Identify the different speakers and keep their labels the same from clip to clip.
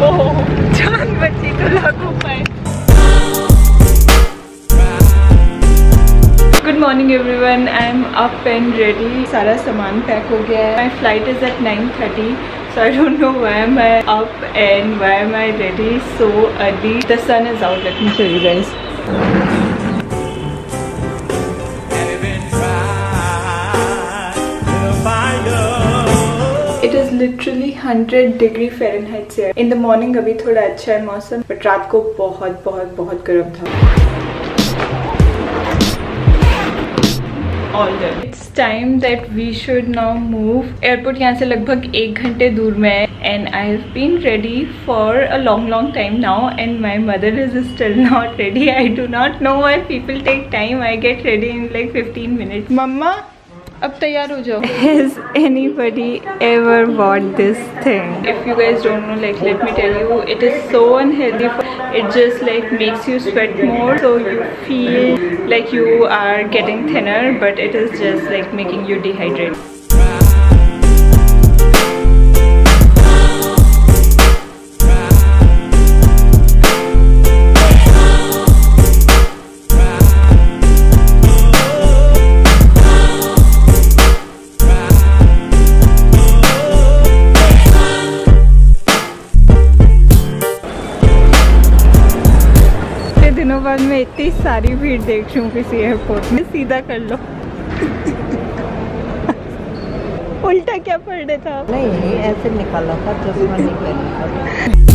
Speaker 1: जान बची तो लाखों पाए good morning everyone I am up and ready सारा सामान पैक हो गया है my flight is at nine thirty so I don't know why am I up and why am I ready so early. The sun is out. Let me show you guys. Is literally 100 degree Fahrenheit here. In the morning अभी थोड़ा अच्छा है मौसम but रात को बहुत बहुत बहुत गर्म था all done. It's time that we should now move. Airport यहाँ से लगभग एक घंटे दूर में है and I have been ready for a long long time now and my mother is still not ready. I do not know why people take time. I get ready in like 15 minutes. Mama, अब तैयार हो जाओ Has anybody ever bought this thing? If you guys don't know, like let me tell you, it is so unhealthy. It just like makes you sweat more, so you feel like you are getting thinner, but it is just like making you dehydrate. दिनों बाद मैं इतनी सारी भीड़ देख रही हूँ किसी एयरपोर्ट में सीधा कर लो उल्टा क्या पढ़ रहे था?
Speaker 2: नहीं ऐसे निकाला था चश्मा निकल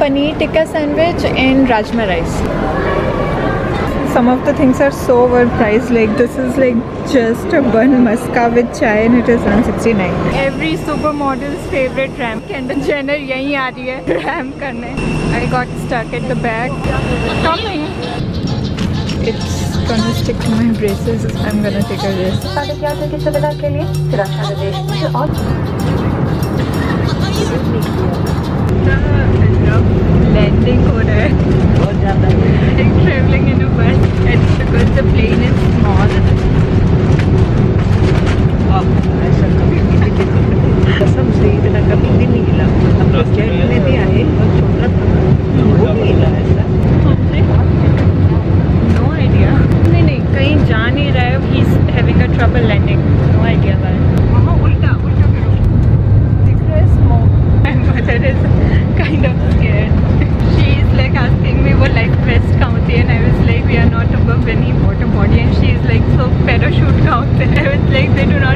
Speaker 1: paneer tikka sandwich and rajma rice. Some of the things are so overpriced. Like this is like just a bun maska with chai and it is 169. Every supermodel's favorite ramp. Kendall Jenner यहीं आ रही है ramp करने. I got stuck at the back. Coming. It's gonna stick to my braces. I'm gonna take a risk.
Speaker 3: साढ़े ग्यारह की सुविधा के लिए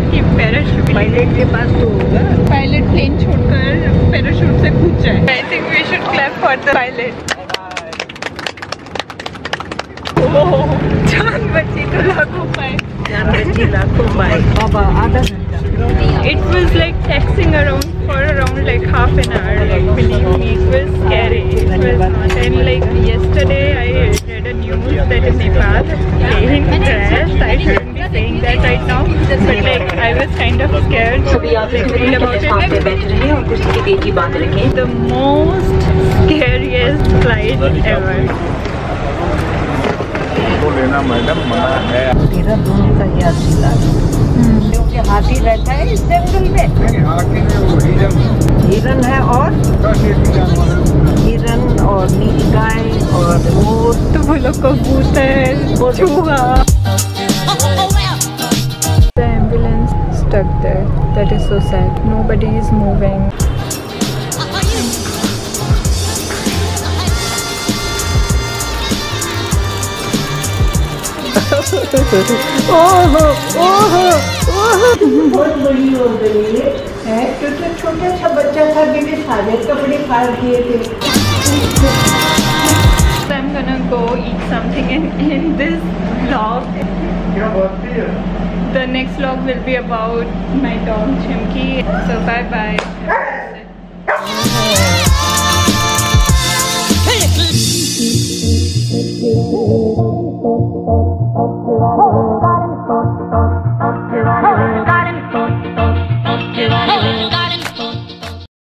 Speaker 1: Not keep parachute
Speaker 2: pilot के पास तो होगा
Speaker 1: पायलट प्लेन छोड़कर पैराशूट से कूद जाए I think we should clap for the pilot जान बची तो लाखों पाए
Speaker 2: जान बची लाखों पाए बाबा आधा
Speaker 1: it was like taxing around for around like half an hour like believe me it was scary it was not and like yesterday I read a news that in Nepal the plane crashed I shouldn't read about it the most scariest flight ever.
Speaker 4: तो लेना madam मना है
Speaker 2: मेरा दोनों का ये असली लाल क्योंकि हाथी रहता है इस जंगल में
Speaker 4: वो हिरन
Speaker 2: हिरन है और? हिरन और नीलगाय और मोर
Speaker 1: तो बोलो कबूतर चूहा। there. That is so sad. Nobody is moving.
Speaker 2: बहुत बड़ी हो गई है क्योंकि छोटा सा बच्चा था मैंने सारे कपड़े फाड़ दिए थे
Speaker 1: So I'm gonna go eat something and in this vlog. The next vlog will be about my dog Chimki. So bye bye